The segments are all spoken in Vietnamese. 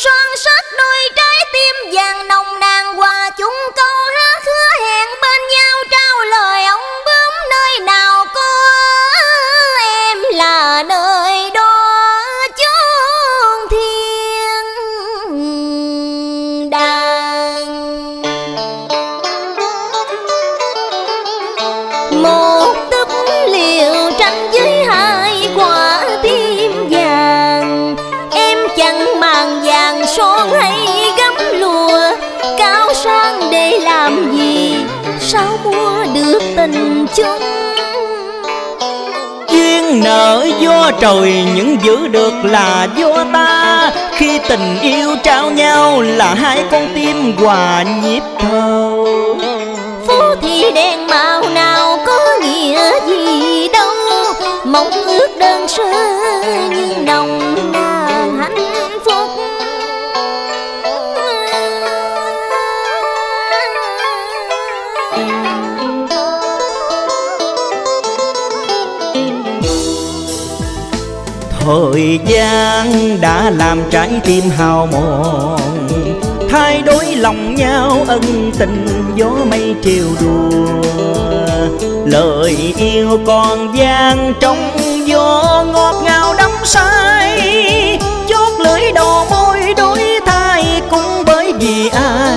双手。Nở gió trời những giữ được là do ta. Khi tình yêu trao nhau là hai con tim hòa nhịp thơ Phú thì đen màu nào có nghĩa gì đâu? Mong ước đơn sơ nhưng nồng thời gian đã làm trái tim hao mòn. Thay đổi lòng nhau, ân tình gió mây triều đùa. Lời yêu còn vang trong gió ngọt ngào đắm say. Chót lưỡi đầu môi đối thay cũng bởi vì ai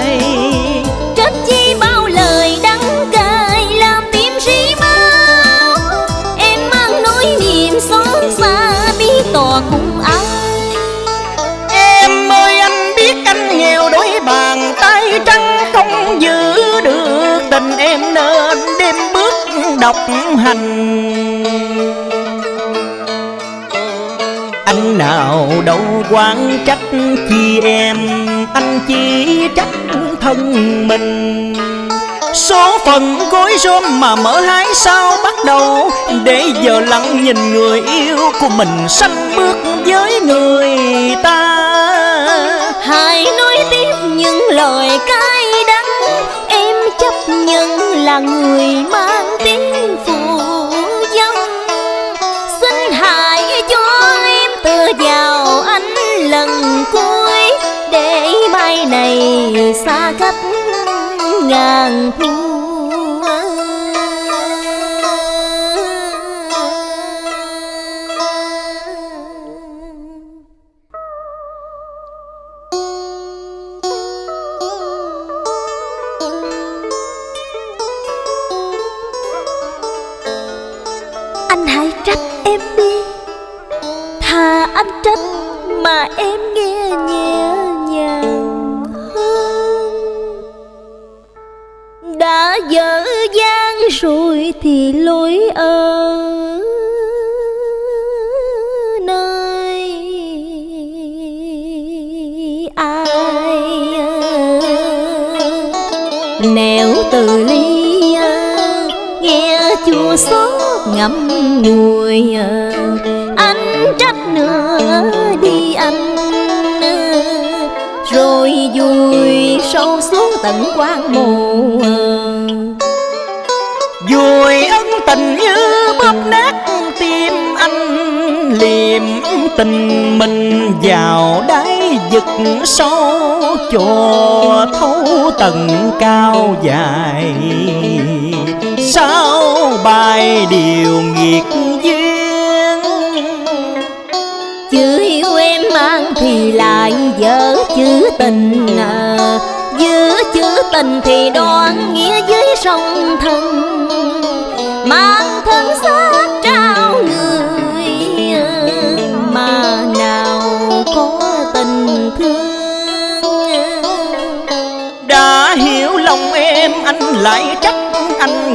học hành. Anh nào đâu quán trách chi em, Anh chỉ trách thân mình. Số phận gối rôm mà mở hái sao bắt đầu, Để giờ lặng nhìn người yêu của mình sanh bước với người ta. Hãy nói tiếp những lời cay đắng, Em chấp nhận là người mang lần cuối Để mai này xa cách ngàn thu.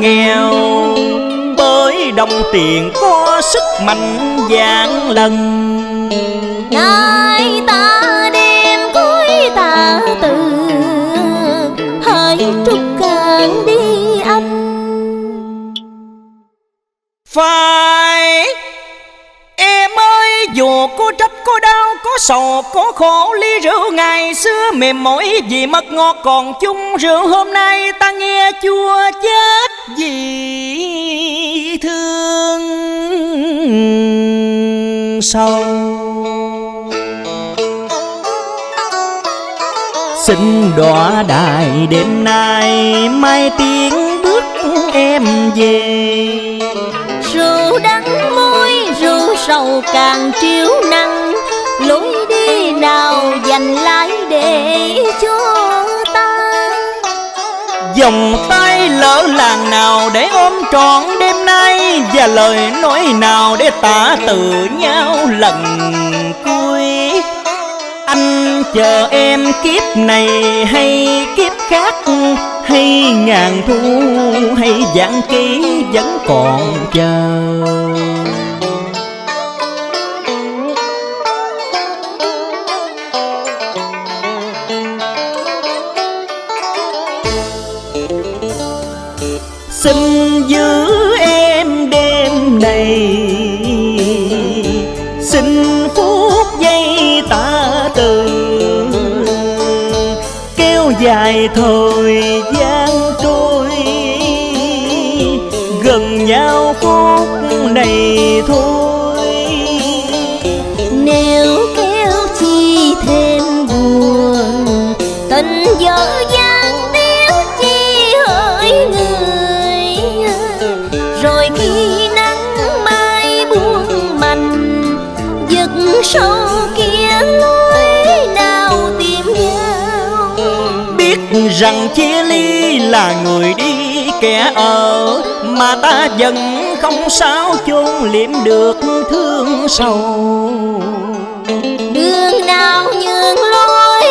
Nghèo Bởi đồng tiền có sức mạnh vạn lần. Nay ta đêm cuối ta từ Hỡi trúc càng đi anh. Phải Em ơi dù có trách có đau có sầu có khổ ly rượu ngày xưa mềm mỏi vì mất ngọt còn chung rượu hôm nay ta nghe chua chết vì thương sâu. Xin đọa đài đêm nay mai tiếng bước em về. Rượu đắng môi rượu sầu càng chiếu nắng. Lối đi nào dành lại để cho Vòng tay lỡ làng nào để ôm trọn đêm nay Và lời nói nào để tả từ nhau lần cuối. Anh chờ em kiếp này hay kiếp khác, Hay ngàn thu hay vạn ký vẫn còn chờ. Dài thôi. Rằng chia ly là người đi kẻ ở mà ta vẫn không sao chôn liệm được thương sầu đường nào nhường lối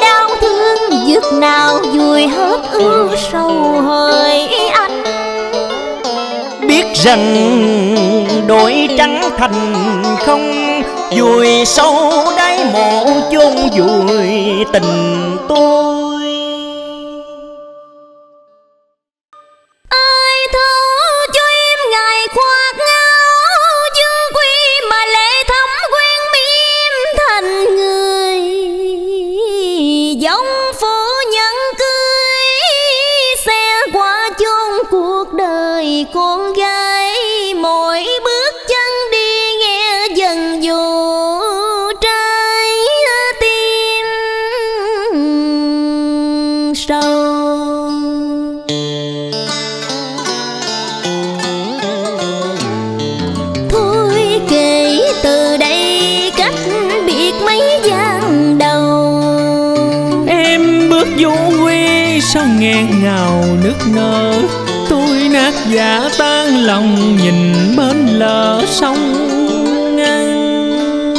đau thương giấc nào vùi hết ưu sầu hỡi anh. Biết rằng đổi trắng thành không vùi sâu đáy mộ chôn vùi tình tôi vô quy sao nghẹn ngào nước nở? Tôi nát giả tan lòng nhìn bên lờ sông ngăn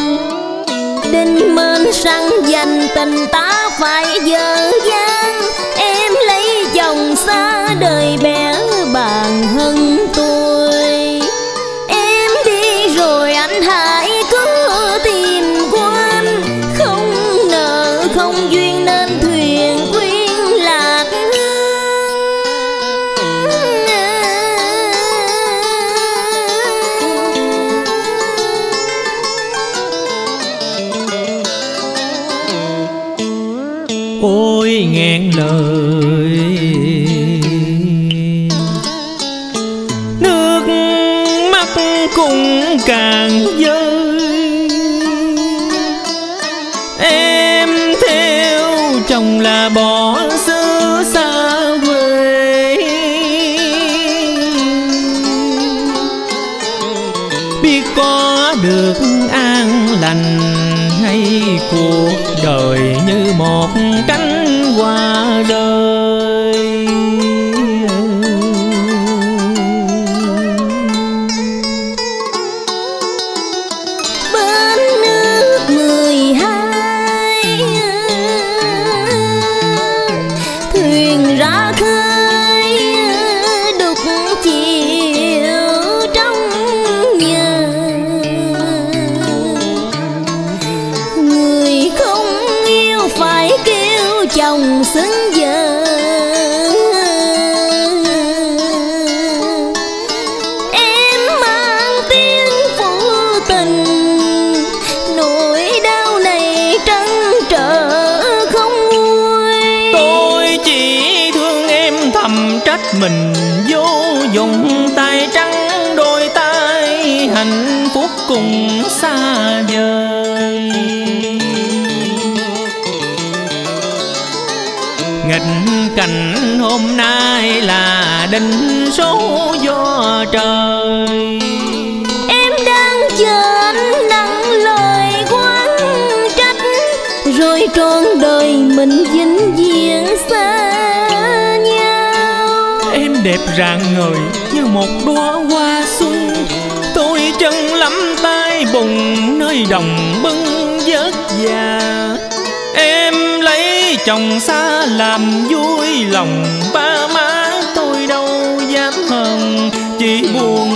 Đinh mến săn dành tình ta phải dở dang. Nghịch cảnh hôm nay là định số do trời. Em đang chờ anh nặng lời quán trách Rồi trọn đời mình vĩnh viễn xa nhau. Em đẹp rạng ngời như một đóa hoa xuân Tôi chân lắm tay bùng nơi đồng bưng vớt lấy chồng xa làm vui lòng ba má tôi đâu dám hờn. Chỉ buồn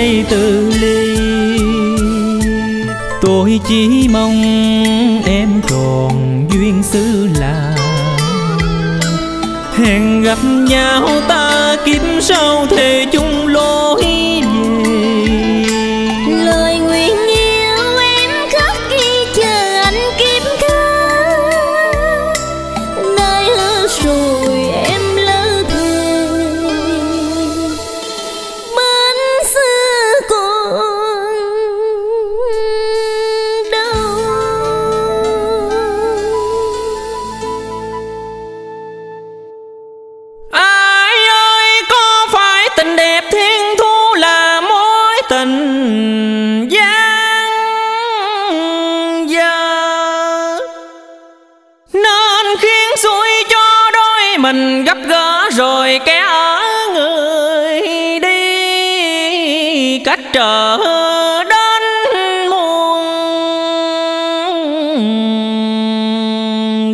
phút từ ly. Tôi chỉ mong em tròn duyên xứ là Hẹn gặp nhau ta kiếp sau thề chung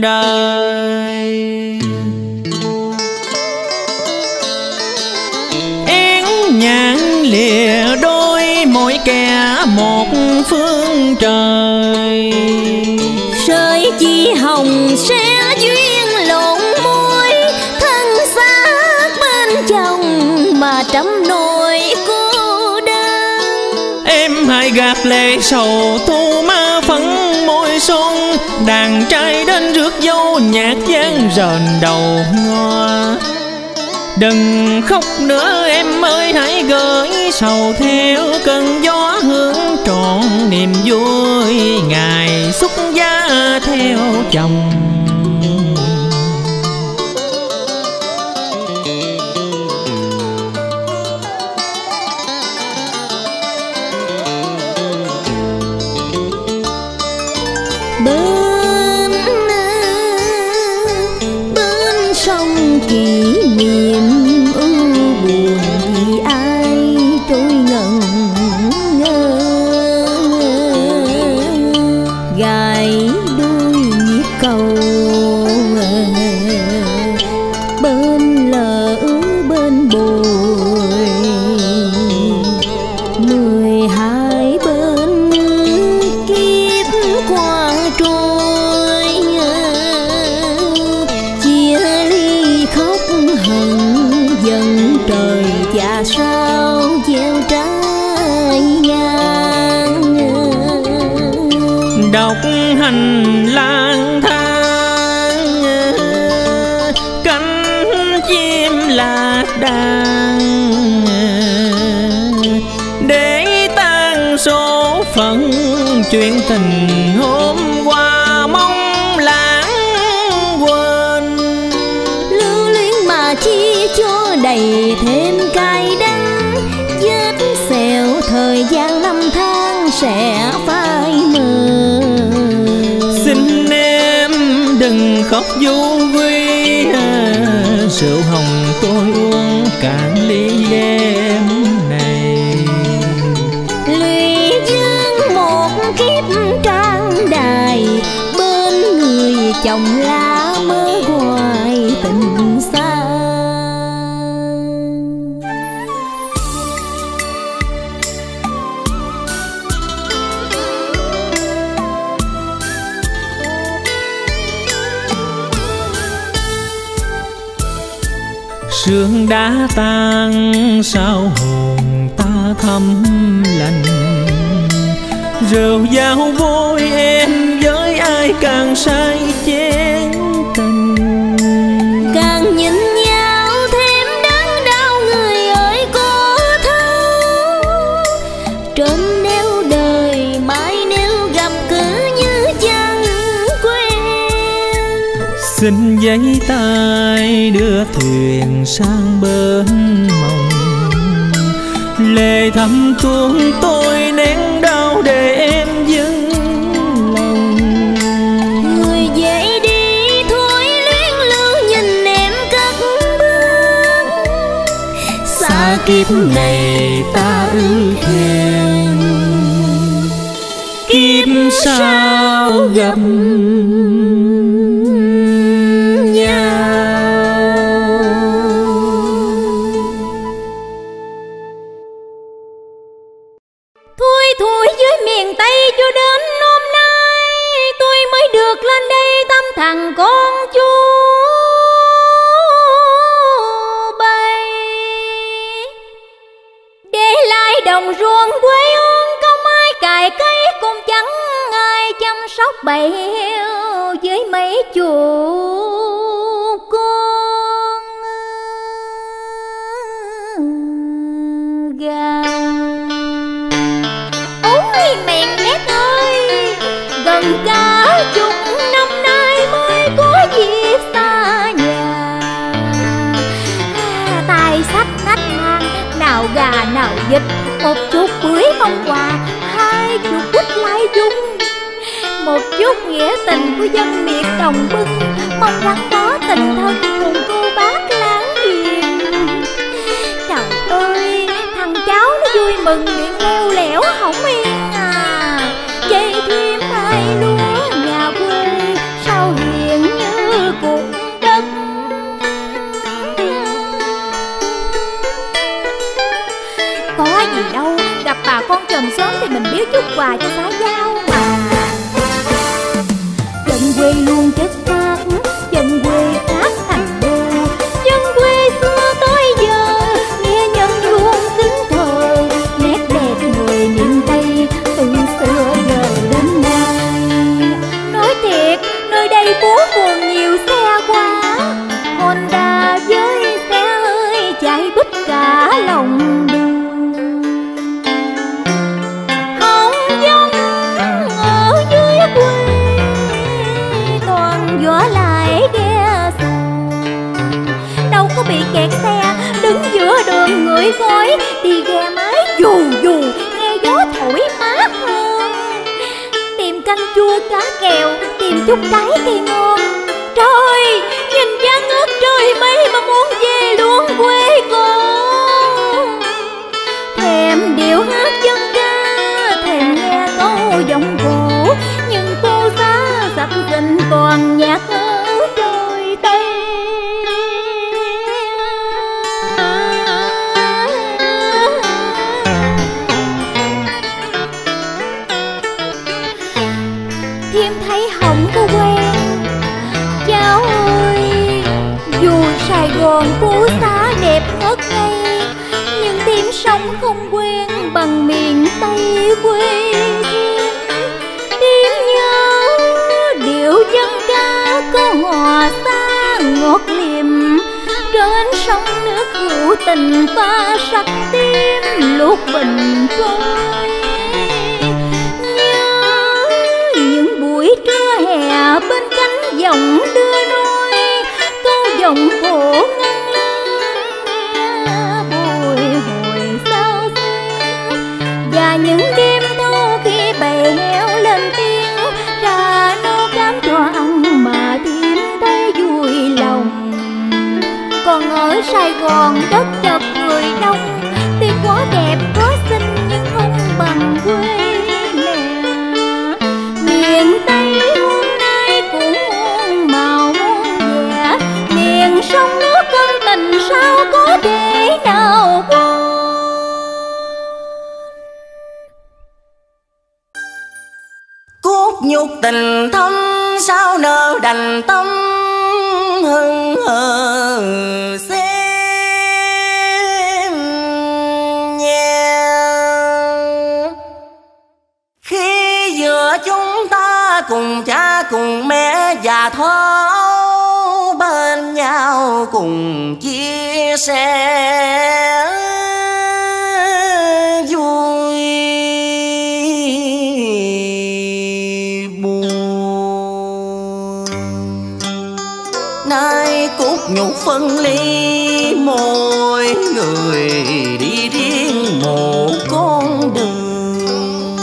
đời. Én nhãn lìa đôi mỗi kẻ một phương trời. Sợi chi hồng sẽ duyên lộn môi Thân xác bên chồng mà trăm nỗi cô đơn. Em hãy gạt lệ sầu thu Đàn trai đến rước dâu, nhạc gian rền đầu ngoa Đừng khóc nữa, em ơi, hãy gửi sầu theo cơn gió hướng trọn niềm vui. Ngày xuất gia theo chồng. chồng lá mơ hoài tình xa. Sương đã tan, sao hồn ta thâm lành? Rượu giao vui em ai càng say chén cành. Càng nhìn nhau thêm đắng đau người ơi cô thấu trên nếu đời mãi nếu gặp cứ như chẳng quen. Xin giấy tay đưa thuyền sang bến mộng. Lệ thắm tuôn tôi kiếp này ta ưu thẹn kiếp sau gặp quà cho phái nhục tình thâm, sao nỡ đành tâm hưng hờ xem nhà khi giữa chúng ta cùng cha, cùng mẹ già thấu bên nhau cùng chia sẻ nhục phân ly, mỗi người đi riêng một con đường.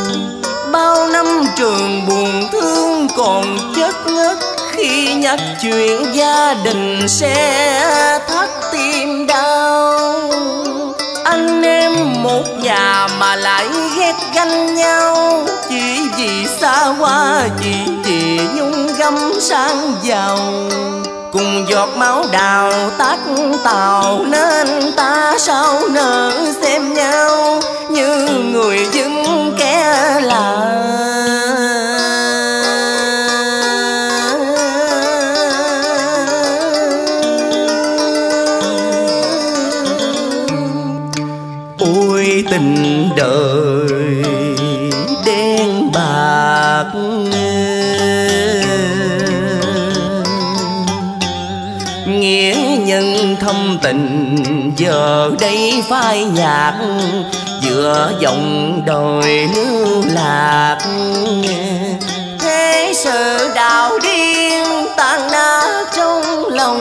Bao năm trường buồn thương còn chất ngất, khi nhắc chuyện gia đình sẽ thắt tim đau. Anh em một nhà mà lại ghét ganh nhau, chỉ vì xa hoa, chỉ vì nhung gấm sang giàu cùng giọt máu đào tắt tàu. Nên ta sao nỡ xem nhau như người dưng kẻ lại tình, giờ đây phai nhạt, giữa dòng đời lưu lạc. Thế sự đạo điên tan nát trong lòng.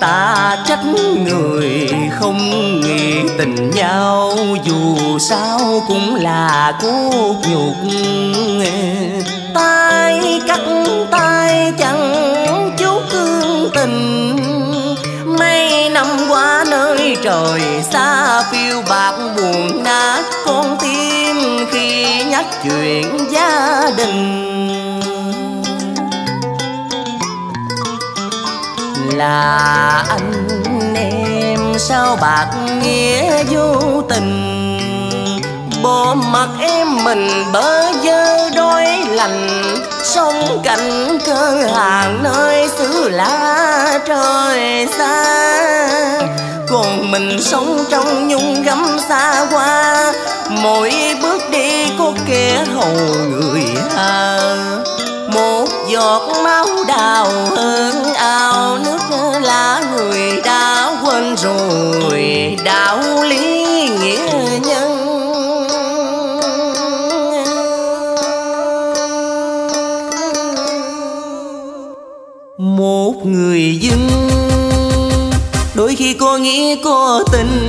Ta trách người không nghĩ tình nhau, dù sao cũng là cốt nhục tay, cắt tay chẳng chút cương tình. Mấy năm qua nơi trời xa phiêu bạc buồn nát, con tim khi nhắc chuyện gia đình. Là anh em sao bạc nghĩa vô tình? Bỏ mặt em mình bơ vơ đôi lành, sống cạnh cơ hàng nơi xứ lá trời xa. Còn mình sống trong nhung gấm xa hoa, mỗi bước đi có kẻ hầu người hà một giọt máu đào hơn ao nước lá người đã quên rồi, đạo lý nghĩa đôi khi có nghĩ có tình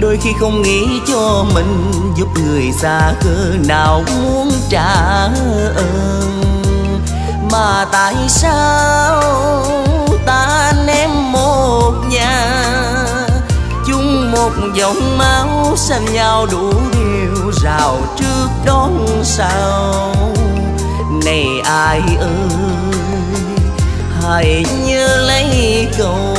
đôi khi không nghĩ cho mình giúp người xa cơ nào muốn trả ơn. Mà tại sao ta anh em một nhà, chung một dòng máu xanh nhau đủ điều rào trước đón sau? Này ai ơi, hãy nhớ lấy câu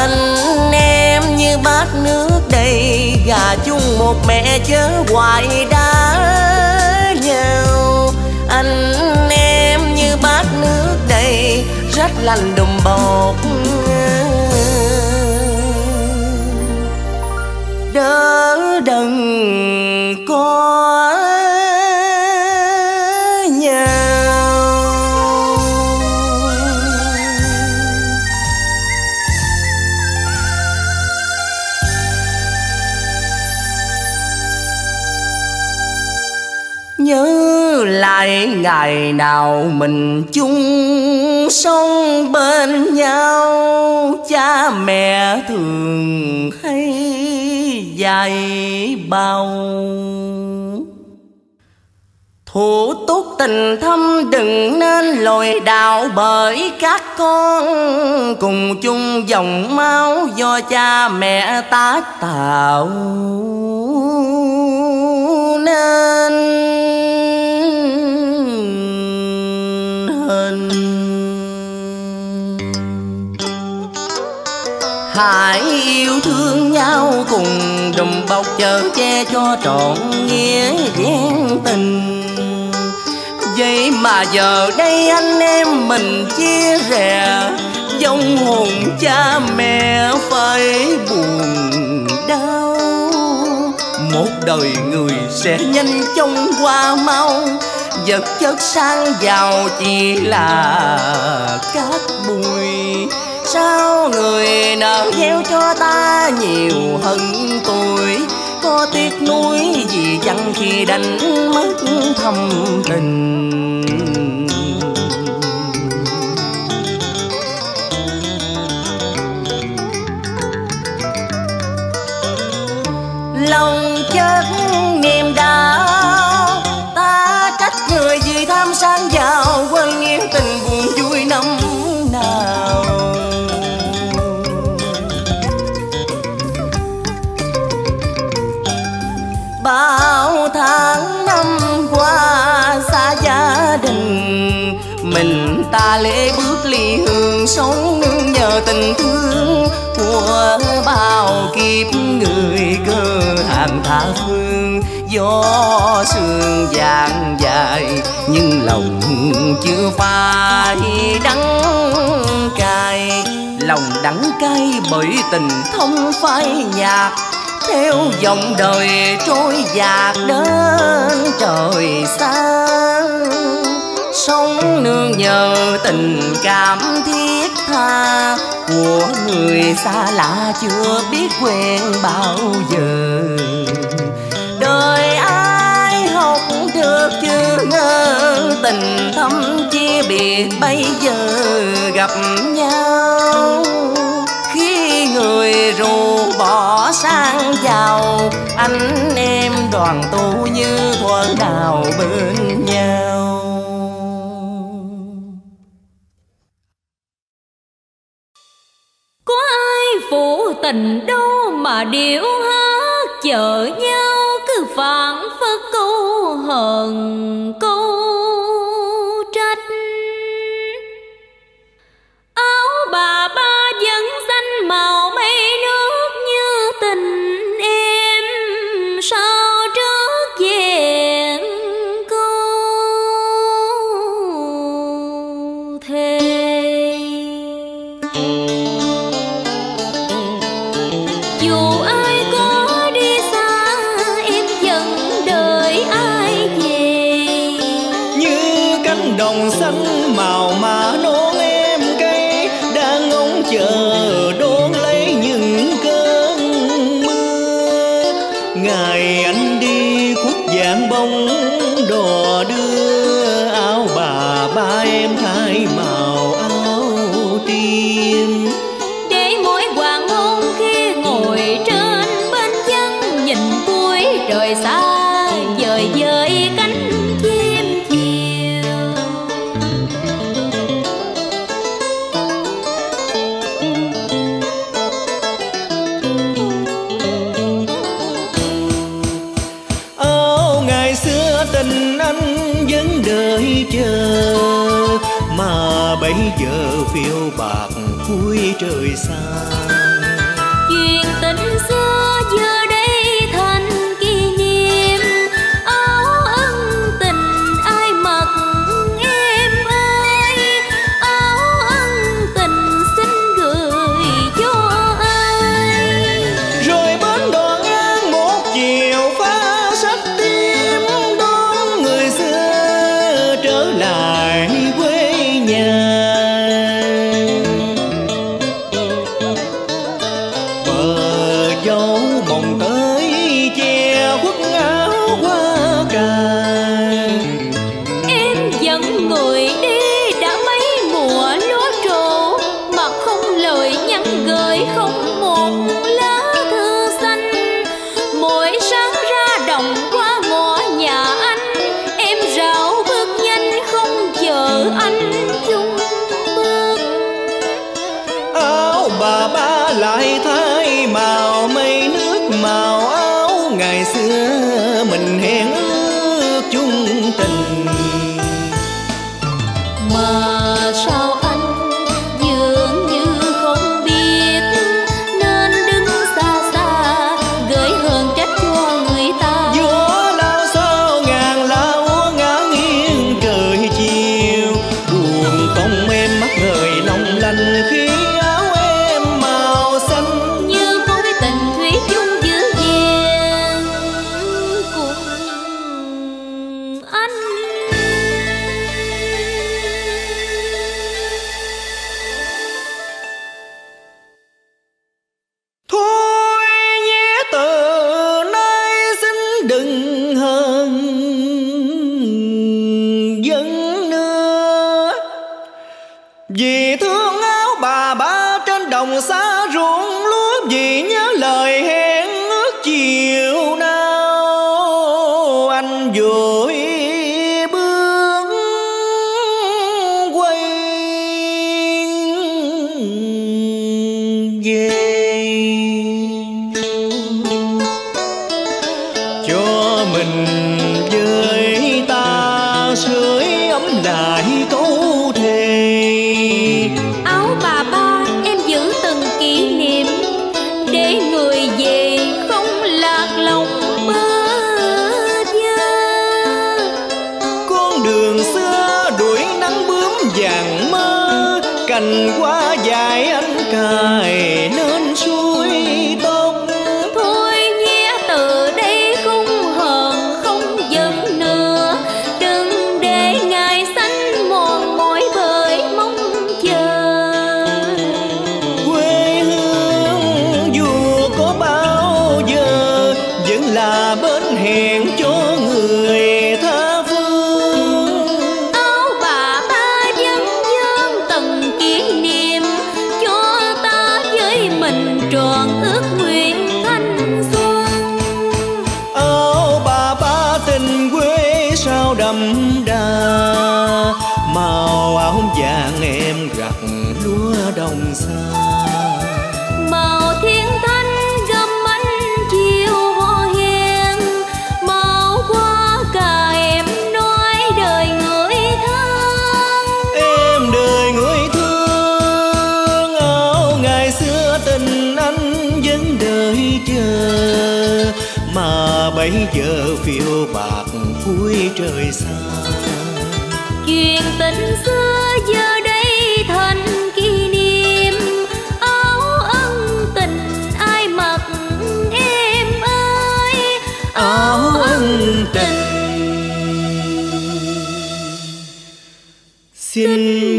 anh em như bát nước đầy gà chung một mẹ chớ hoài đá nhau. Anh em như bát nước đầy rất lành đùm bột đỡ đần có lại ngày nào mình chung sống bên nhau cha mẹ thường hay dạy bao. Thủ túc tình thâm đừng nên lồi đạo bởi các con. Cùng chung dòng máu do cha mẹ ta tạo nên. Hình hãy yêu thương nhau cùng đùm bọc chở che cho trọn nghĩa gian tình mà giờ đây anh em mình chia rẽ, dòng hồn cha mẹ phải buồn đau. Một đời người sẽ nhanh chóng qua mau, vật chất sang giàu chỉ là cát bụi. Sao người nợ gieo cho ta nhiều hơn tôi? có tiếc nuối gì chẳng khi đánh mất thâm tình? Sống nương nhờ tình thương của bao kiếp người cơ hàng tha phương. Gió sương vàng dài, nhưng lòng chưa phai đắng cay. Lòng đắng cay bởi tình không phai nhạt, theo dòng đời trôi dạt đến trời xa sống nương nhờ tình cảm thiết tha của người xa lạ chưa biết quen bao giờ. Đời ai học được chưa ngờ tình thâm chia biệt bây giờ gặp nhau. Khi người rù bỏ sang giàu, anh em đoàn tụ như thuở nào bên nhau. Có ai phụ tình đâu mà điệu hát, chở nhau cứ phản phất câu hờn câu bấy giờ phiêu bạc cuối trời xa? Chuyện tình xưa giờ đây thành kỷ niệm áo ân tình ai mặc em ơi áo ân tình. Xin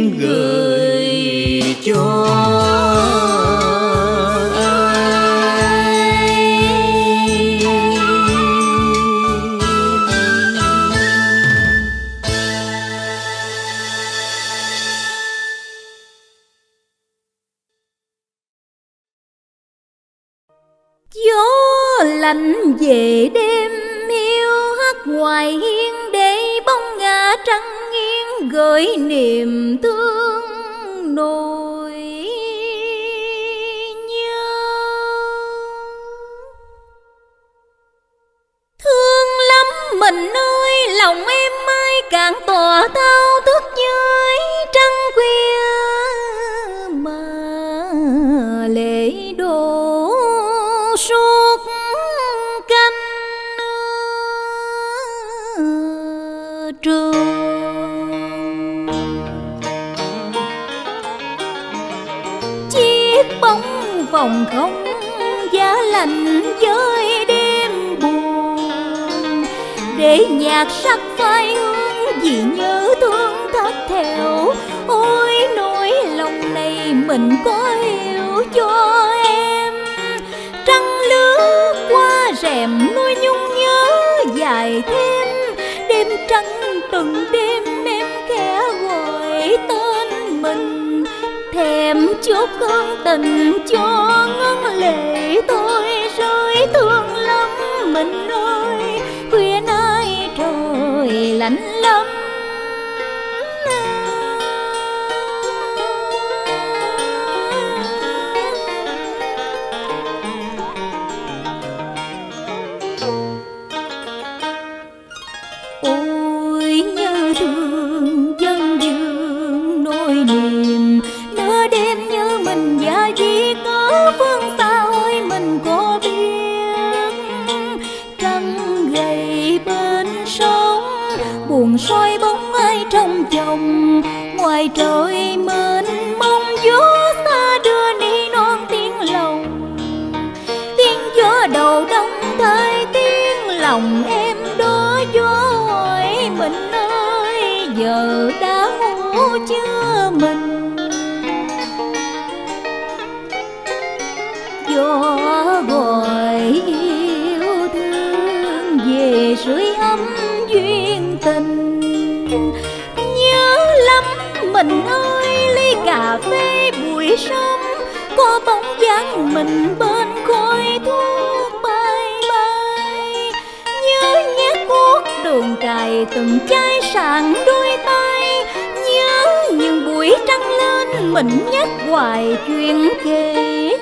mình bên khói thuốc bay bay. Như nhát cuốc đường cài từng chai sàn đôi tay. Nhớ những buổi trăng lên mình nhắc hoài chuyện kể.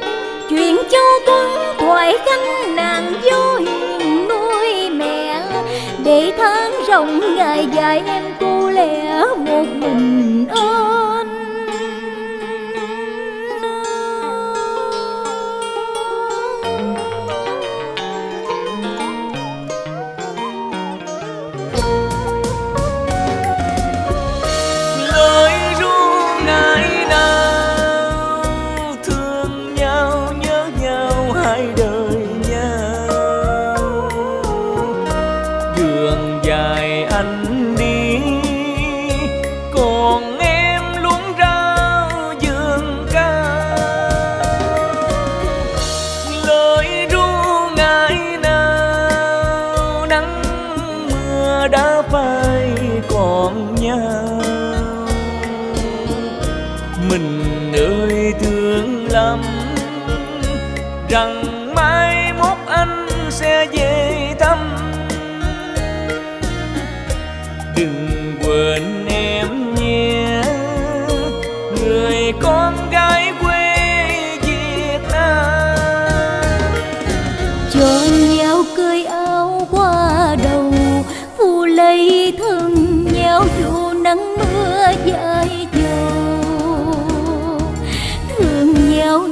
Chuyện châu tuấn thoại canh nàng vô hiền nuôi mẹ. Để tháng rộng ngày dài em cô lẻ một mình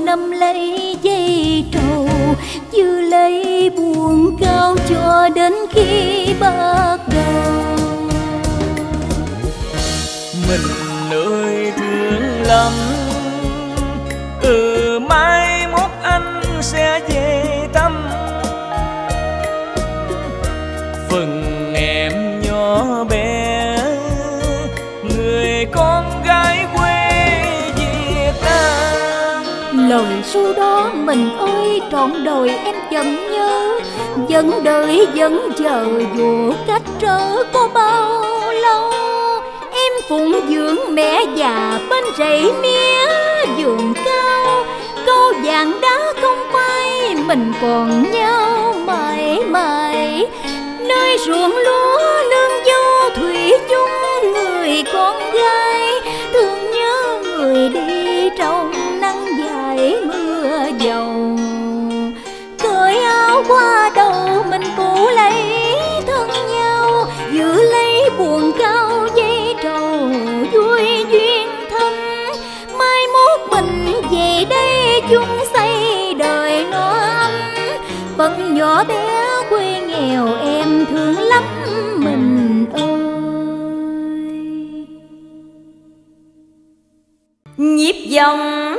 nắm lấy dây trầu, như lấy buồn cao cho đến khi bắt đầu. Mình ơi, thương lắm, từ mai mốt anh sẽ về. Sau đó, mình ơi, trọn đời em vẫn nhớ. Vẫn đợi, vẫn chờ, dù cách trở có bao lâu. Em phụng dưỡng mẹ già bên rẫy mía vườn cao. Câu vàng đá không bay mình còn nhau mãi mãi. Nơi ruộng lúa nương dâu thủy chung, người con gái thương nhớ người đi trong dầu cởi áo qua đầu mình phủ lấy thân nhau, giữ lấy buồn cao dây trầu, vui duyên thâm mai mốt mình về đây chung xây đời nó ấm. Phận nhỏ bé quê nghèo em thương lắm mình ơi. Nhịp dòng.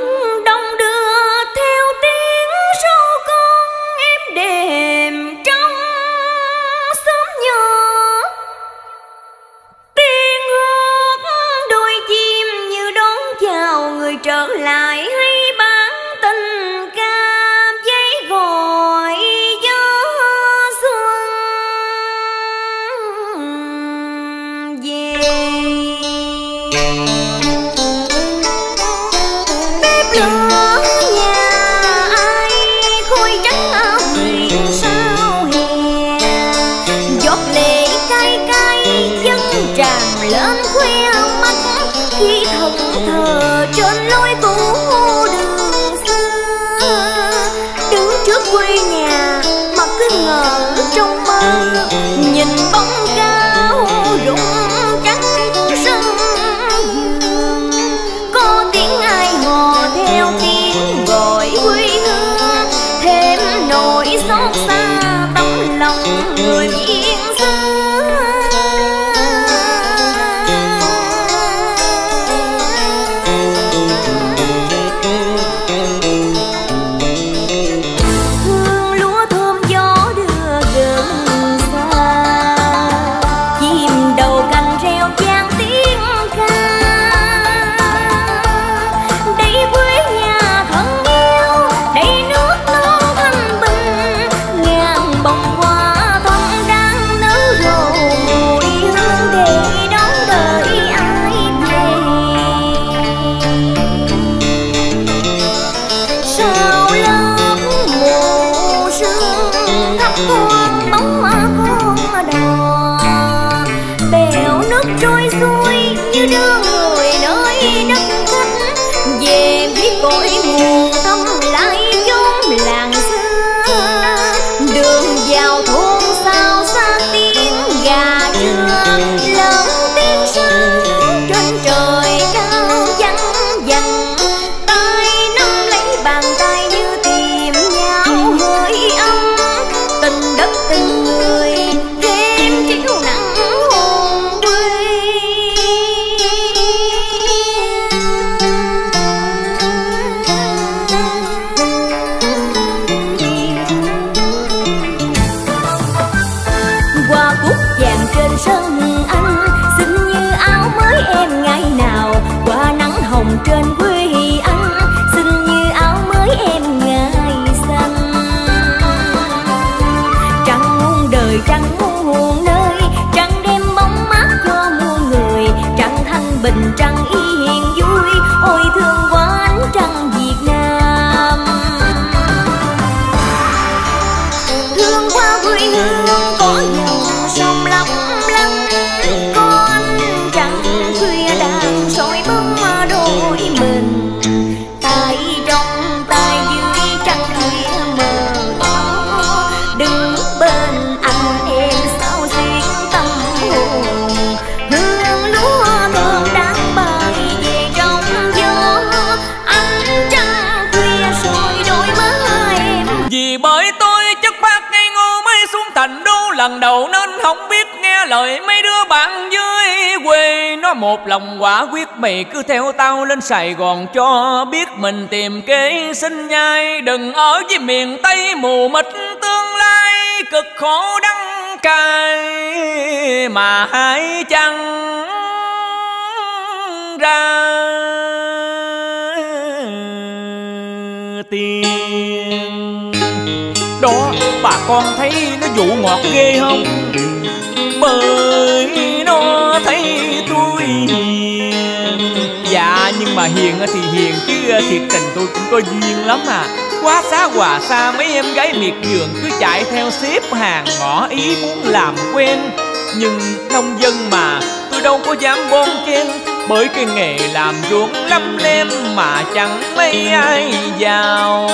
No, it's not bởi tôi chất phát ngây ngô mới xuống thành đô. Lần đầu nên không biết nghe lời mấy đứa bạn dưới quê. Nó một lòng quả quyết mày cứ theo tao lên sài gòn cho biết mình tìm kế sinh nhai. Đừng ở với miền tây mù mịt tương lai, cực khổ đắng cay mà hãy chăng ra. Bà con thấy nó dụ ngọt ghê không? Bởi nó thấy tôi hiền. Dạ nhưng mà hiền thì hiền, chứ thiệt tình tôi cũng có duyên lắm à. Quá xá hòa xa, mấy em gái miệt vườn cứ chạy theo xếp hàng ngỏ ý muốn làm quen. Nhưng nông dân mà, tôi đâu có dám bon chen. Bởi cái nghề làm ruộng lắm lem mà chẳng mấy ai giàu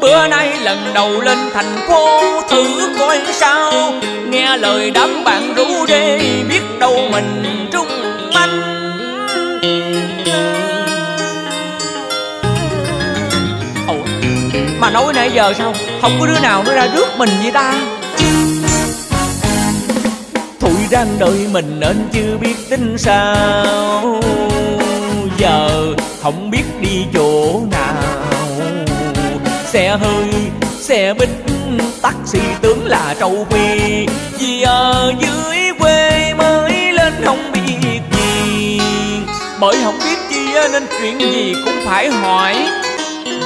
Bữa nay lần đầu lên thành phố thử coi sao. Nghe lời đám bạn rủ đê biết đâu mình trung manh. Ồ, mà nói nãy giờ sao? Không có đứa nào nó ra rước mình vậy ta? Thụi đang đợi mình nên chưa biết tính sao. Giờ không biết đi chỗ nào. Xe hơi, xe bít, taxi tướng là trâu phi. Vì ở dưới quê mới lên không biết gì. Bởi không biết chi nên chuyện gì cũng phải hỏi.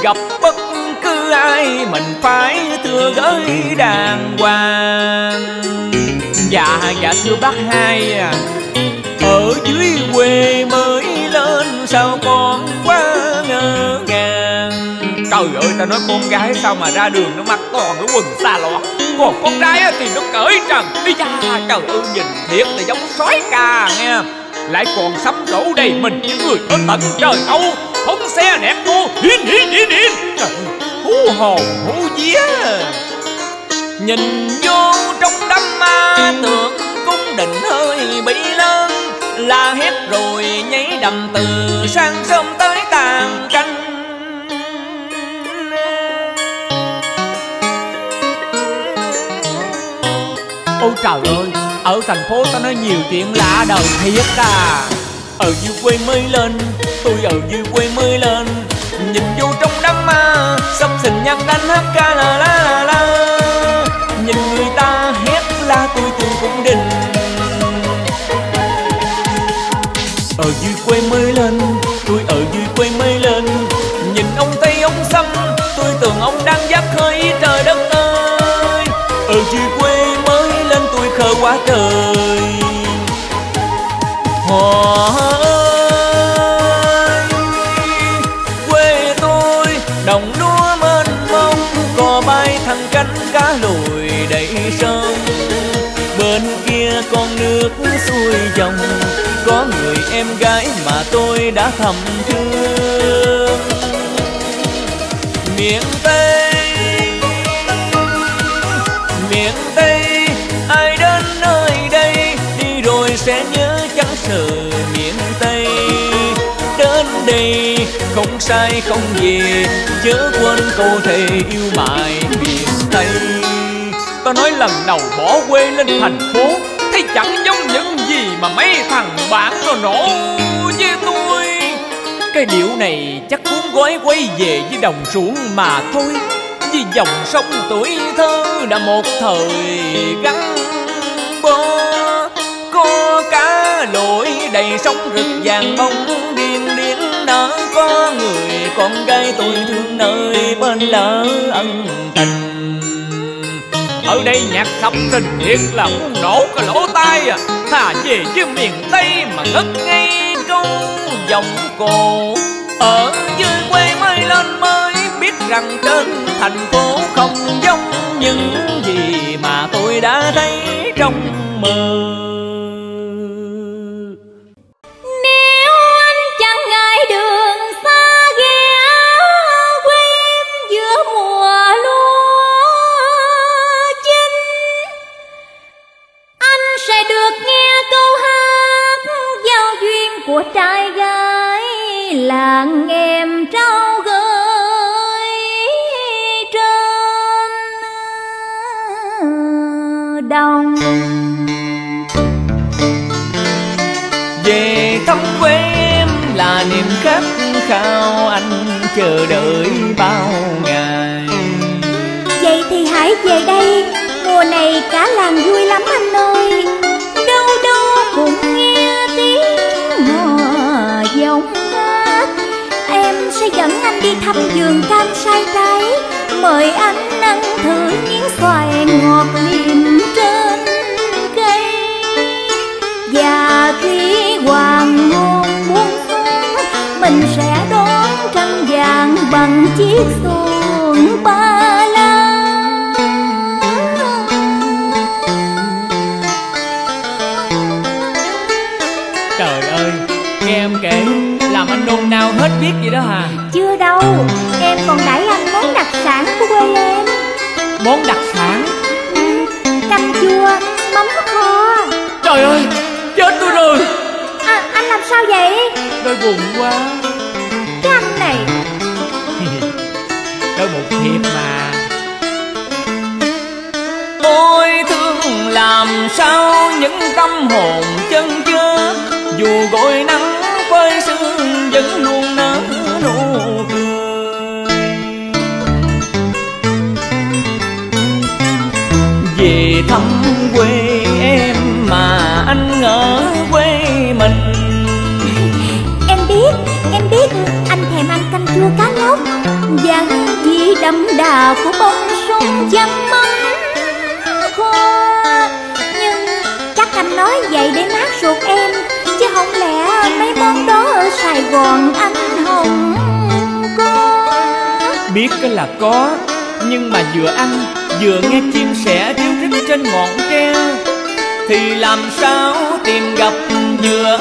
Gặp bất cứ ai mình phải thưa gửi đàng hoàng. Dạ, dạ thưa bác hai à. Ở dưới quê mới lên sao con quá Trời ơi ta nói con gái sao mà ra đường nó mặc toàn cái quần xa lọt Còn con trai thì nó cởi trần Đi cha trời ơi, nhìn thiệt là giống sói ca nghe. Lại còn sắm đổ đầy mình những người ở tận trời Âu. Phóng xe nẹt cô Hiên hiên hiên hiên hú hồn, hú vía. Nhìn vô trong đám ma tượng, cung đình hơi bị lớn La hét rồi nhảy đầm từ sáng sớm tới tàn canh. Ôi trời ơi, ở thành phố tao nói nhiều chuyện lạ đời thiệt à. Ở dưới quê mới lên, tôi ở dưới quê mới lên. Nhìn vô trong đám ma, sắp xình nhăn đánh hát ca la la la la. Nhìn người ta hét la tôi tôi cũng đình tôi đã thầm thương. Miền Tây Miền Tây, Ai đến nơi đây Đi rồi sẽ nhớ chẳng sợ. Miền Tây, Đến đây không sai không gì, Chớ quên câu thề yêu mãi miền Tây. Tao nói lần đầu bỏ quê lên thành phố, Thấy chẳng giống những gì mà mấy thằng bạn nó nổ cái điệu này chắc cuốn gói quay về với đồng ruộng mà thôi. Vì dòng sông tuổi thơ đã một thời gắn bó. Có cá lội đầy sông rực vàng bông điên điên nở Có người con gái tôi thương nơi bên lỡ ân tình. Ở đây nhạc sóng tình thiệt là muốn nổ cả lỗ tai à. Thà về với miền Tây mà ngất ngay câu dòng cổ. Ở dưới quê mới lên mới biết rằng trên thành phố không giống những gì mà tôi đã thấy trong mơ. đông. Về thăm quê em là niềm khát khao anh chờ đợi bao ngày. Vậy thì hãy về đây mùa này cả làng vui lắm anh ơi. Đâu đâu cũng nghe tiếng hò giọng em sẽ dẫn anh đi thăm vườn cam sai trái mời anh ăn thử những xoài ngọt liền. Bằng chiếc xuồng ba la. Trời ơi Nghe em kể Làm anh nôn nao hết biết vậy đó hà Chưa đâu, em còn đãi anh món đặc sản của quê em. Món đặc sản? Ừ, Canh chua, mắm kho Trời ơi Chết tôi rồi. À, Anh làm sao vậy? Đôi buồn quá Thiệp mà. Tôi thương làm sao những tâm hồn chân chứa Dù gội nắng phơi sương vẫn luôn nở nụ cười. Về thăm quê em mà anh ở quê mình. Em biết, em biết anh thèm ăn canh chua cá lóc. Và hương đậm đà của bông súng chăm mong kho Nhưng chắc anh nói vậy để mát ruột em, Chứ không lẽ mấy món đó ở Sài Gòn anh hồng có? Biết cái là có, Nhưng mà vừa ăn, Vừa nghe chim sẻ ríu rít trên ngọn tre. Thì làm sao tìm gặp vừa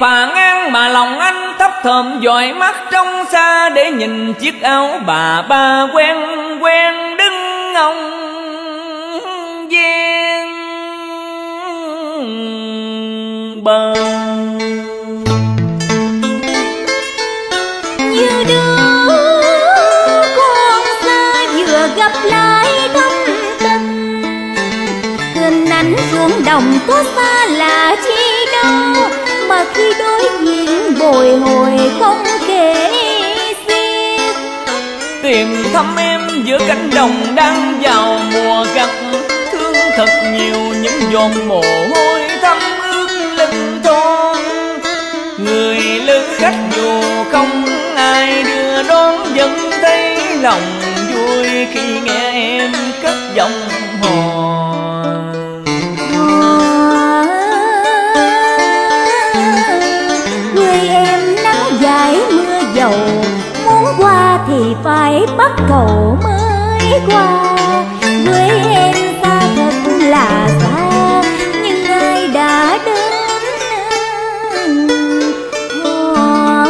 phà ngang mà lòng anh thấp thầm dõi mắt trong xa Để nhìn chiếc áo bà ba quen quen đứng ông gian bờ. Như đứa con xa vừa gặp lại thâm tình Hình ảnh xuống đồng có xa là chi đâu mà khi đối diện bồi hồi không kể xiết. Tìm thăm em giữa cánh đồng đang vào mùa gặt. Thương thật nhiều những giọt mồ hôi thấm ướt lưng thon Người lữ khách dù không ai đưa đón, Vẫn thấy lòng vui khi nghe em cất giọng. Thì phải bắt cầu mới qua. Quê em xa thật là xa, Nhưng ai đã đến Hò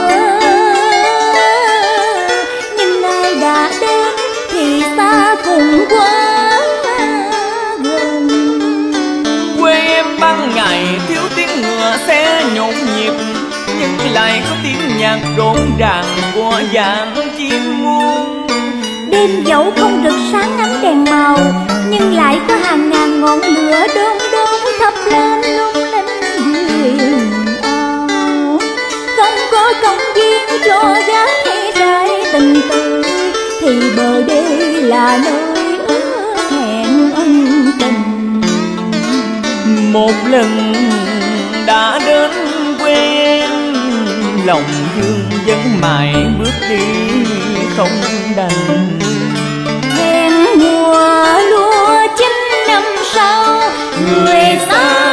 Nhưng ai đã đến thì xa cùng quá gần. Quê em ban ngày, thiếu tiếng ngựa, xe nhộn nhịp nhưng lại có tiếng nhạc rộn ràng của dàn chim muôn. Đêm dẫu không được sáng ngắm đèn màu nhưng lại có hàng ngàn ngọn lửa đôn đôn thắp lên lung linh vườn ao không có công viên cho gái trai tình tư thì bờ đê là nơi ước hẹn ân tình. Một lần lòng dương vẫn mãi bước đi không đành. Em mùa lúa chín năm sau, người xa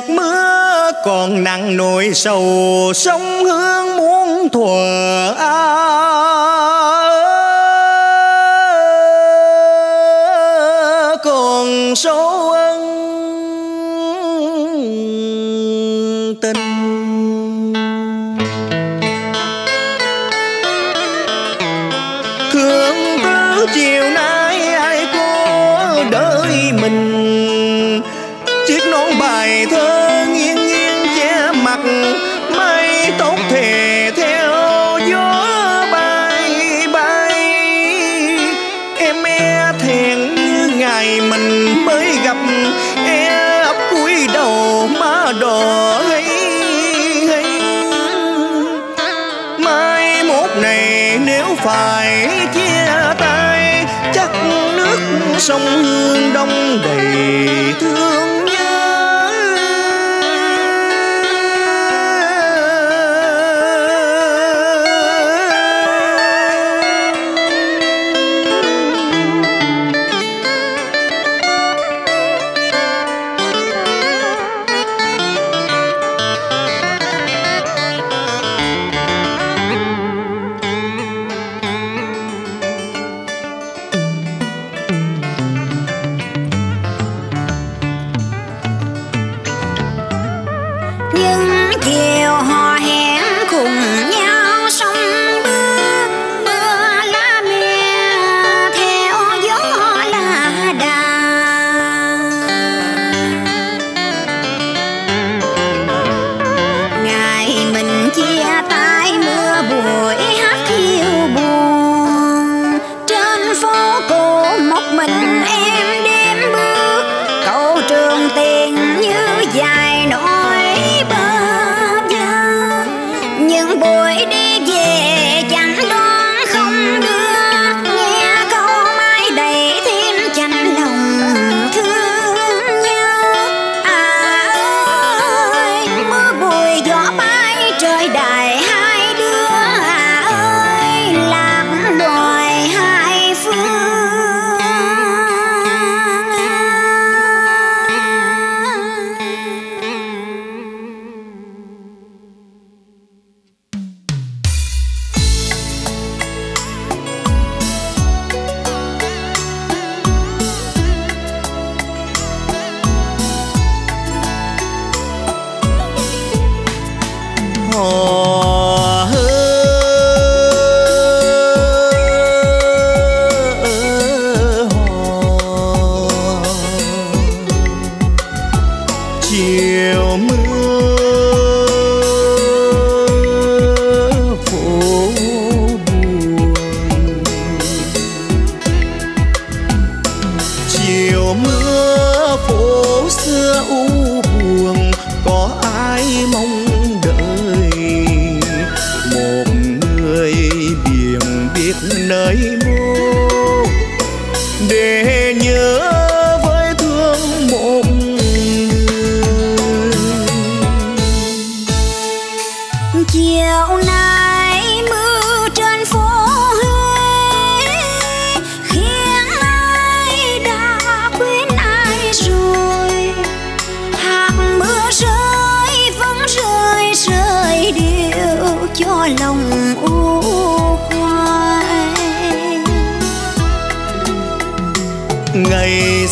giọt mưa còn nặng nỗi sầu sông hương muốn thuở ao.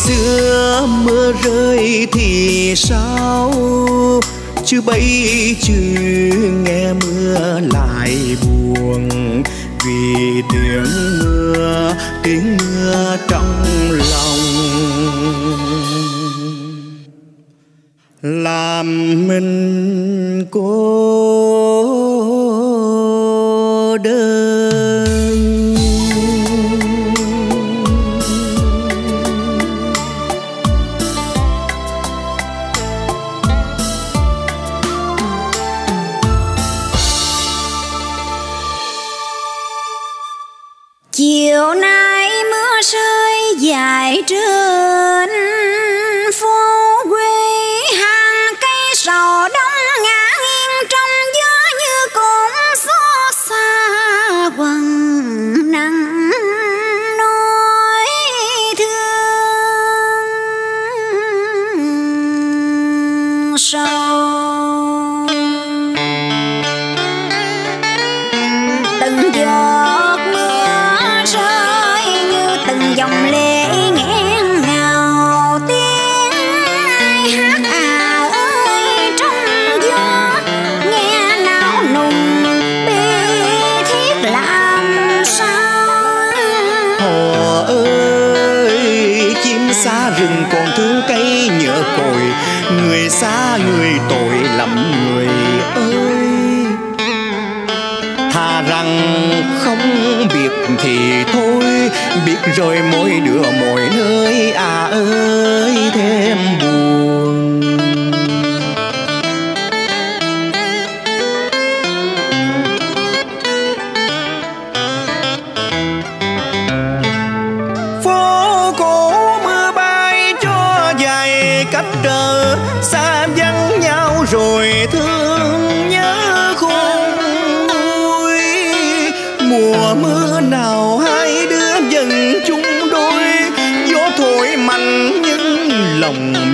xưa mưa rơi thì sao? Chứ bây chứ nghe mưa lại buồn. Vì tiếng mưa tiếng mưa trong lòng. Làm mình cô do. thì thôi biết rồi mỗi đứa mỗi nơi. À ơi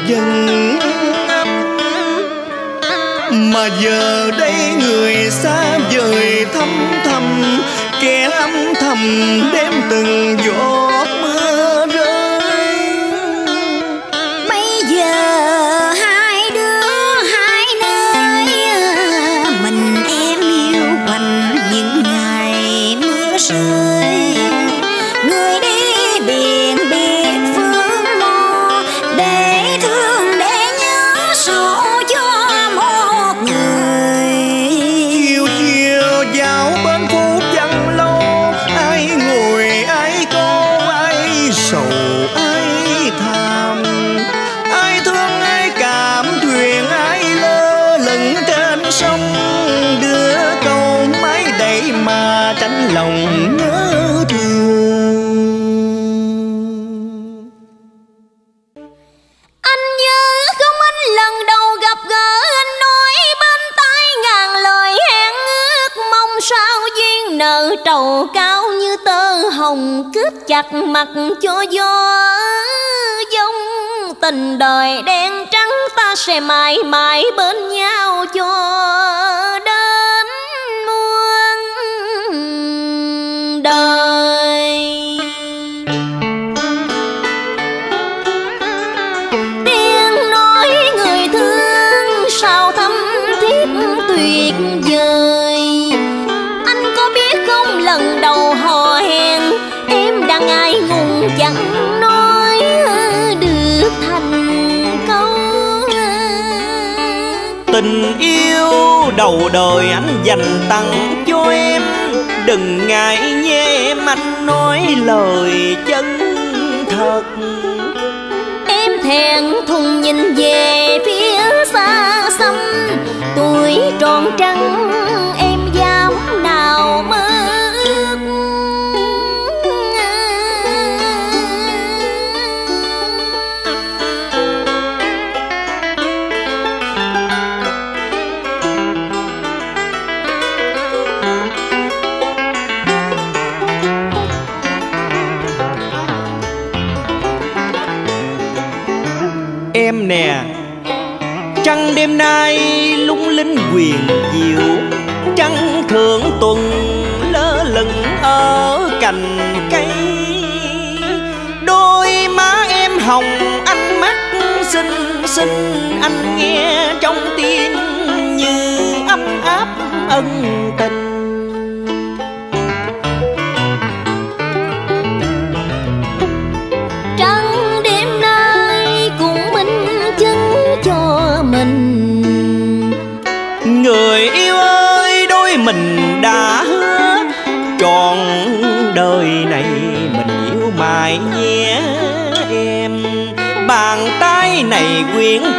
dân mà giờ đây người xa vời thăm thầm, kẻ âm thầm đem từng vô sẽ mãi mãi bên nhau cho đầu đời anh dành tặng cho em. Đừng ngại nhé em anh nói lời chân thật. Em thẹn thùng nhìn về phía xa xăm, tuổi tròn trăng tuần lơ lửng ở cành cây. Đôi má em hồng anh mắt xinh xinh, anh nghe trong tim như ấm áp ân tình.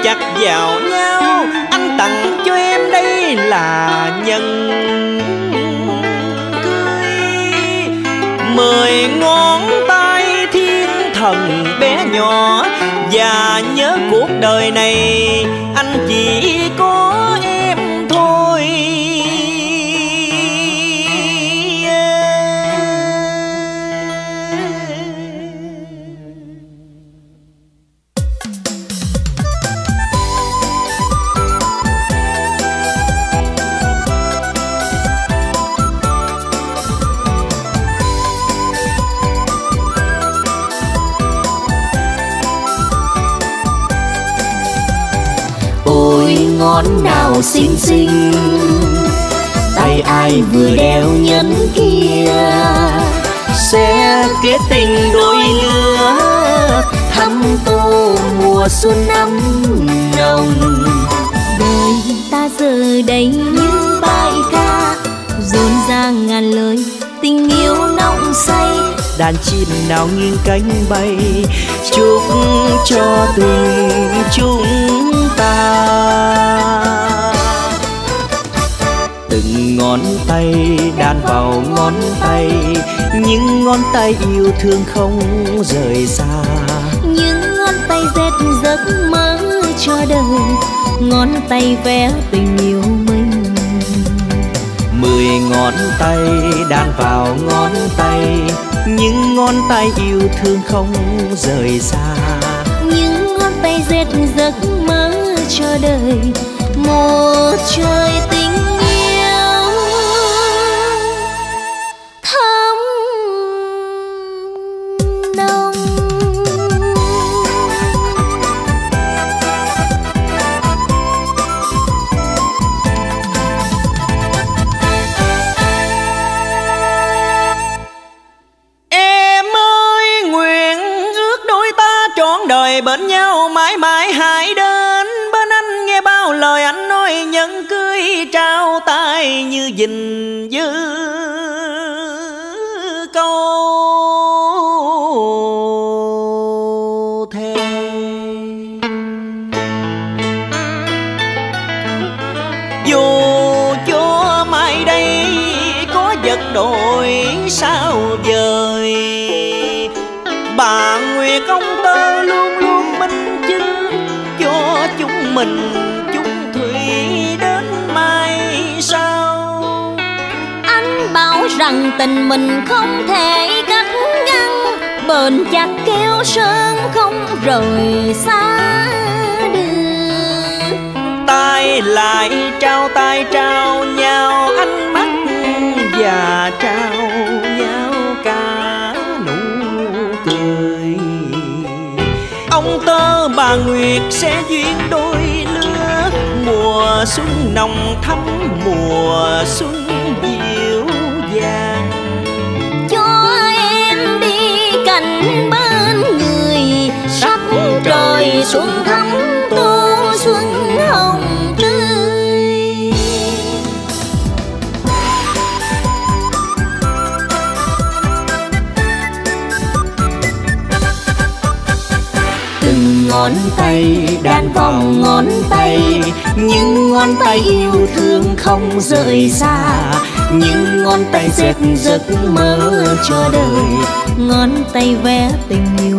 Chặt vào nhau. Anh tặng cho em đây là nhân cưới. Mười ngón tay thiên thần bé nhỏ. Và nhớ cuộc đời này, anh chỉ có ngón nào xinh xinh. Tay ai vừa đeo nhẫn kia, sẽ kết tình đôi lứa. Thăm tô mùa xuân năm nồng. Đời ta giờ đây như bài ca rộn ràng ngàn lời tình yêu nồng say đàn chim nào nghiêng cánh bay. Chúc cho tình chúng ta. Từng ngón tay đan vào ngón tay những ngón tay yêu thương không rời xa. Những ngón tay dệt giấc mơ cho đời ngón tay vẽ tình yêu mình. Mười ngón tay đan vào ngón tay những ngón tay yêu thương không rời xa. Những ngón tay dệt giấc mơ cho đời. Một trời tình mình không thể cắt ngăn bền chặt keo sơn không rời xa được tay lại trao tay trao nhau, ánh mắt và trao nhau cả nụ cười. Ông tơ bà nguyệt sẽ duyên đôi lứa, mùa xuân nồng thắm, mùa xuân xuân thắm tô xuân hồng tươi. Từng ngón tay đan vòng ngón tay, những ngón tay yêu thương không rời xa. Những ngón tay dệt giấc mơ cho đời, ngón tay vẽ tình yêu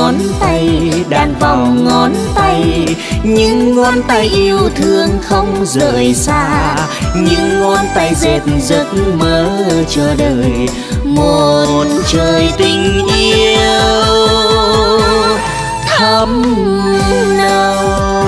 ngón tay, đan vòng ngón tay. Những ngón tay yêu thương không rời xa, những ngón tay dệt giấc mơ cho đời một trời tình yêu thắm nồng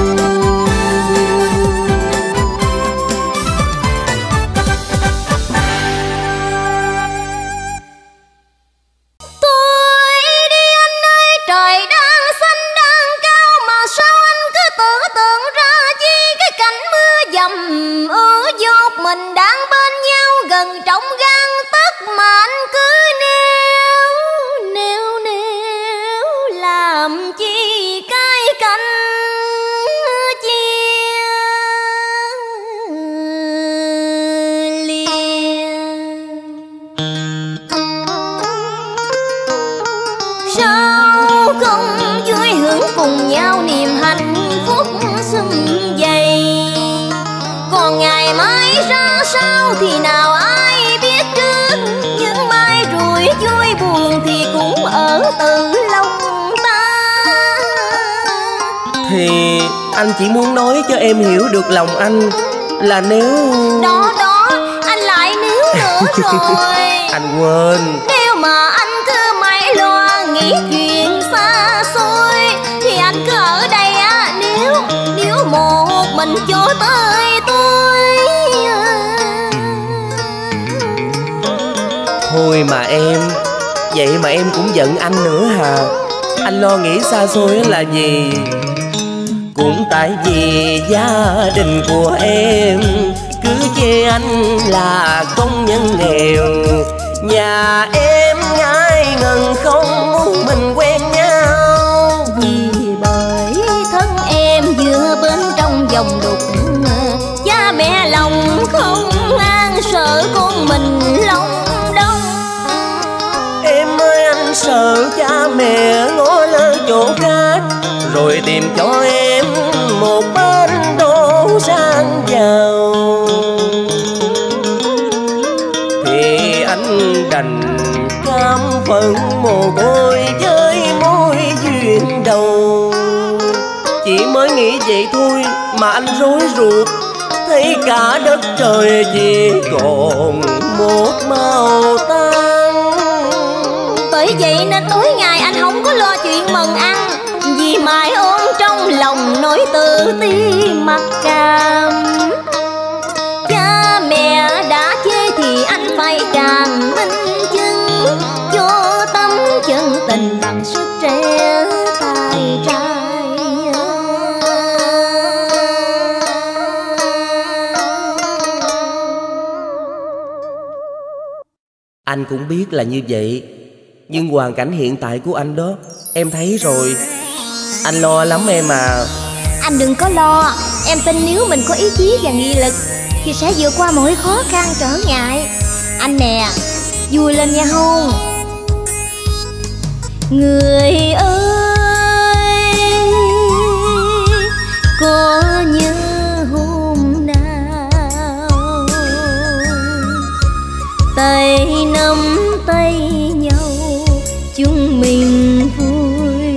anh chỉ muốn nói cho em hiểu được lòng anh Là nếu đó đó anh lại níu nữa rồi. Anh quên. Nếu mà anh cứ mãi lo nghĩ chuyện xa xôi thì anh cứ ở đây á nếu nếu một mình cho tới tôi. Thôi mà em Vậy mà em cũng giận anh nữa hả Anh lo nghĩ xa xôi là gì Cũng tại vì gia đình của em Cứ chê anh là công nhân nghèo. Nhà em ngại ngần không muốn mình quen nhau. Vì bởi thân em vừa bên trong dòng đục cha mẹ lòng không an sợ con mình lòng đông. Em ơi anh sợ cha mẹ ngó lơ chỗ khác Rồi tìm cho phận mồ côi với mối duyên đầu. Chỉ mới nghĩ vậy thôi mà anh rối ruột, Thấy cả đất trời chỉ còn một màu tan. Bởi vậy nên tối ngày anh không có lo chuyện mần ăn, vì mãi ôm trong lòng nỗi tự ti mặc cảm. Anh cũng biết là như vậy. Nhưng hoàn cảnh hiện tại của anh đó, Em thấy rồi. Anh lo lắm em à. Anh đừng có lo. Em tin nếu mình có ý chí và nghị lực, Thì sẽ vượt qua mọi khó khăn trở ngại. Anh nè, Vui lên nha hôn Người ơi, cô. Tay nắm tay nhau, Chúng mình vui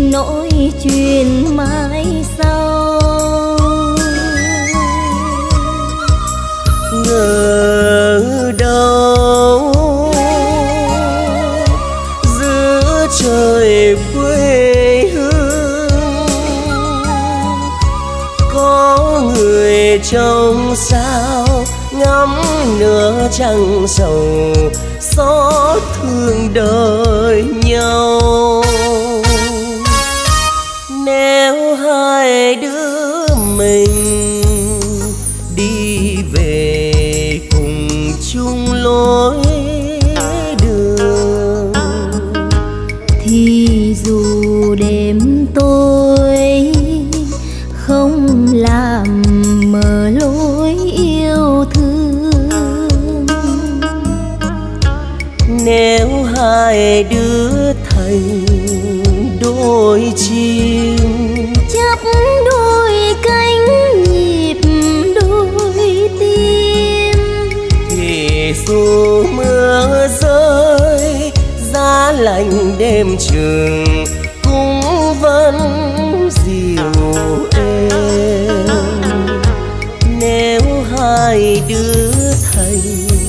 Nói chuyện mãi sau. Ngờ đâu Giữa trời quê hương, Có người trông sao Ngắm nữa chẳng sầu Xót thương đời nhau. Nếu hai đứa mình hai đứa thành đôi chim. Chấp đôi cánh nhịp đôi tim. Thì dù mưa rơi giá lạnh đêm trường cũng vẫn dịu êm nếu hai đứa thành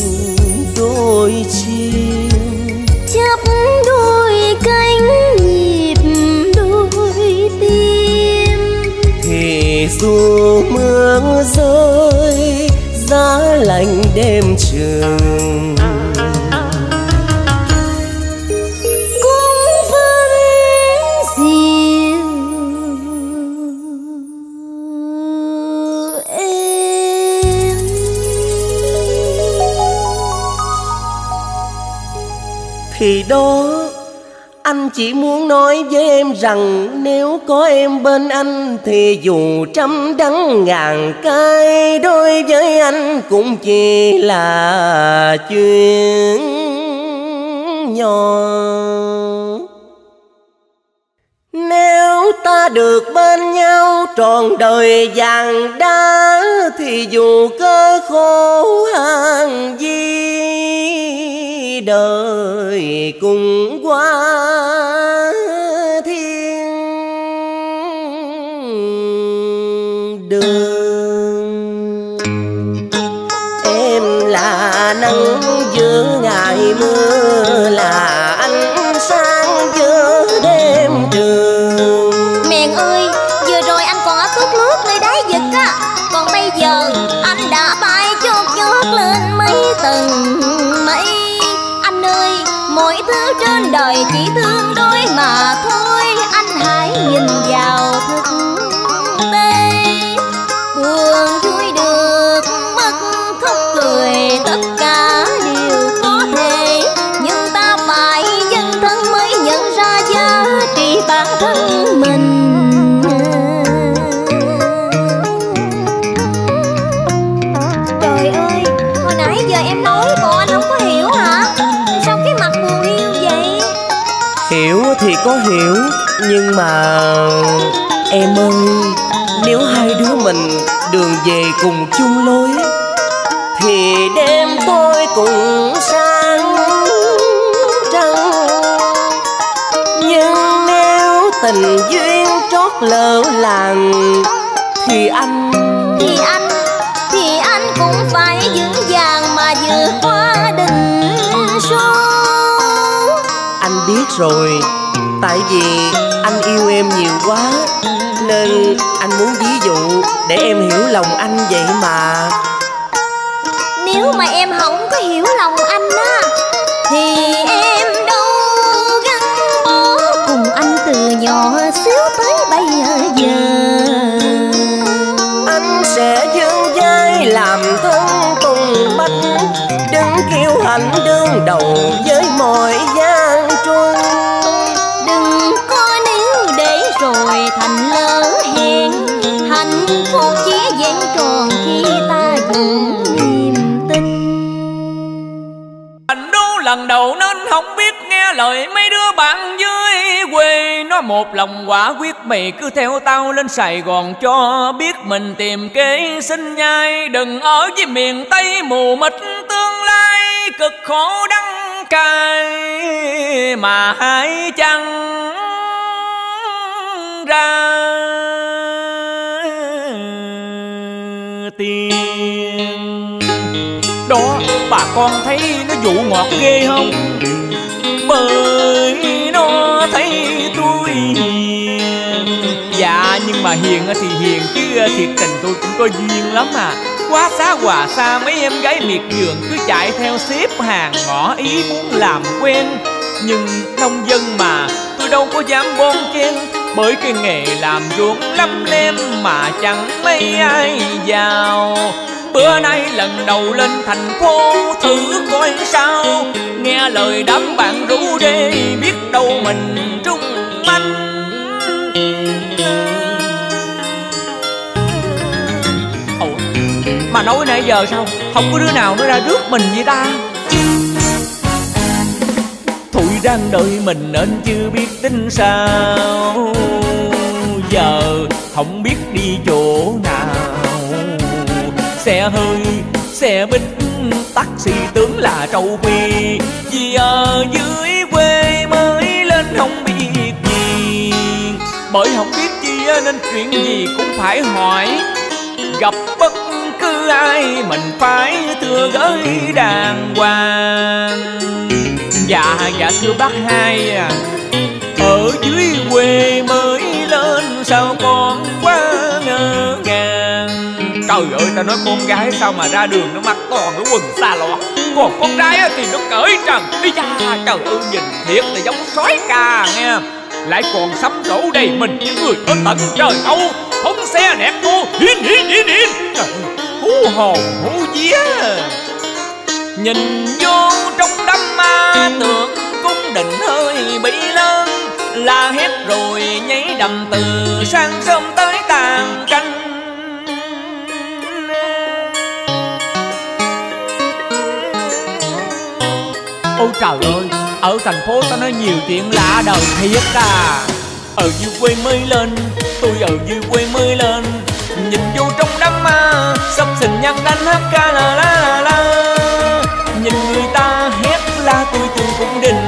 dù mưa rơi giá lạnh đêm trường. Khi đó chỉ muốn nói với em rằng Nếu có em bên anh Thì dù trăm đắng ngàn cay, Đối với anh cũng chỉ là chuyện nhỏ. Nếu ta được bên nhau trọn đời vàng đá, Thì dù cơ khổ hàng gì đời cùng qua thiên đường. Em là nắng giữa ngày mưa, là ánh sáng giữa mọi thứ trên đời chỉ thương đôi mà thôi. Anh hãy nhìn có hiểu Nhưng mà Em ơi Nếu hai đứa mình đường về cùng chung lối Thì đêm tôi cũng sáng trăng. Nhưng nếu tình duyên trót lỡ làng Thì anh Thì anh, thì anh cũng phải vững vàng mà vượt qua đỉnh số Anh biết rồi Tại vì anh yêu em nhiều quá Nên anh muốn ví dụ Để em hiểu lòng anh vậy mà. Nếu mà em không có hiểu lòng anh á Thì em đâu gắn bó cùng anh từ nhỏ xíu tới bây giờ. Anh sẽ dương vai làm thân tùng bách Đứng kiêu hãnh đương đầu một lòng quả quyết mày cứ theo tao lên Sài Gòn cho biết mình tìm kế sinh nhai. Đừng ở với miền Tây mù mịt tương lai, cực khổ đắng cay Mà hãy chăng ra. Tiền. Đó, bà con thấy nó vụ ngọt ghê không? Bởi nó thấy hiền dạ nhưng mà hiền thì hiền chứ, thiệt tình tôi cũng có duyên lắm à. Quá xá quà xa mấy em gái miệt vườn cứ chạy theo xếp hàng ngỏ ý muốn làm quen. Nhưng nông dân mà, tôi đâu có dám bon chen, bởi cái nghề làm ruộng lắm lem mà chẳng mấy ai giàu Bữa nay lần đầu lên thành phố, thử coi sao. Nghe lời đám bạn rủ đê biết đâu mình trúng mà nói nãy giờ sao? Không có đứa nào nó ra rước mình vậy ta? Tụi đang đợi mình nên chưa biết tính sao. Giờ không biết đi chỗ nào. Xe hơi, xe bít, taxi tướng là trâu phi. Vì ở dưới quê mới lên không biết gì. Bởi không biết chi nên chuyện gì cũng phải hỏi. Gặp bất cứ ai mình phải thưa gửi đàng hoàng. Dạ, dạ thưa bác hai à Ở dưới quê mới lên sao con quá ngơ ngàng. Trời ơi ta nói con gái sao mà ra đường nó mặc toàn cái quần xa lọt Còn con trai thì nó cởi trần Đi cha trời ơi nhìn thiệt là giống sói ca nghe. Lại còn sắm đổ đầy mình những người ở tận trời Âu Phóng xe nẹt cô hiên hiên hiên hiên Trời ơi, hú hồn hú vía. Nhìn vô trong đám ma tưởng cung định hơi bị lớn La hét rồi nhảy đầm từ sáng sớm tới tàn canh. Ôi trời ơi, ở thành phố tao nói nhiều chuyện lạ đời thiệt à. Ở dưới quê mới lên, tôi ở dưới quê mới lên Nhìn vô trong đám ma, sắp sình nhăn đánh hát ca la la la. La Nhìn người ta hét la tôi tôi cũng đình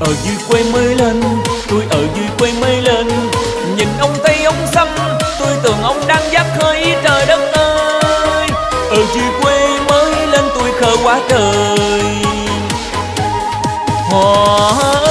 Ở dưới quê mới lên, tôi ở dưới quê mới lên. Nhìn ông Tây ông Xăm, tôi tưởng ông đang dắt hơi trời đất ơi. Ở dưới quê mới lên tôi khờ quá trời. Hoa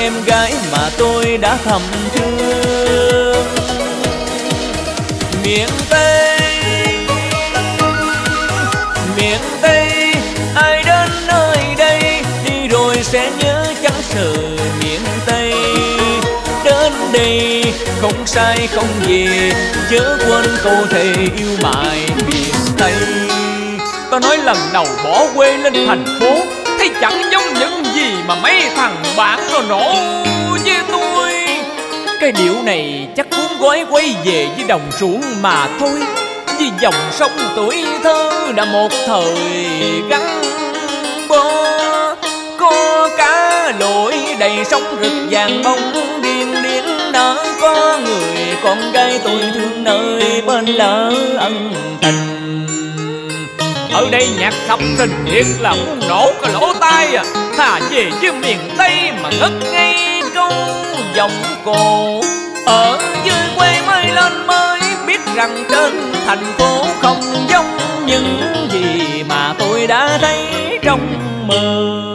em gái mà tôi đã thầm thương. Miền Tây Miền Tây, Ai đến nơi đây Đi rồi sẽ nhớ chẳng sợ miền Tây. Đến đây không sai không gì, Chớ quên câu thề yêu mãi miền Tây. Tao nói lần đầu bỏ quê lên thành phố, Thấy chẳng giống những gì mà mấy thằng bạn nó nổ với tôi. Cái điệu này chắc cuốn gói quay về với đồng ruộng mà thôi. Vì dòng sông tuổi thơ đã một thời gắn bó. Có cá lội đầy sóng rực vàng bông điên điên nở. Có người con gái tôi thương nơi bên lỡ ân tình. Ở đây nhạc sập tình thiệt là muốn nổ cái lỗ tai Thà về với miền Tây mà ngất ngay câu giọng cổ. Ở dưới quê mới lên mới biết rằng trên thành phố không giống những gì mà tôi đã thấy trong mơ.